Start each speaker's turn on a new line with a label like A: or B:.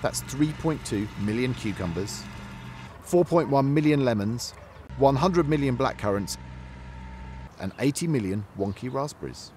A: That's 3.2 million cucumbers, 4.1 million lemons, 100 million blackcurrants, and 80 million wonky raspberries.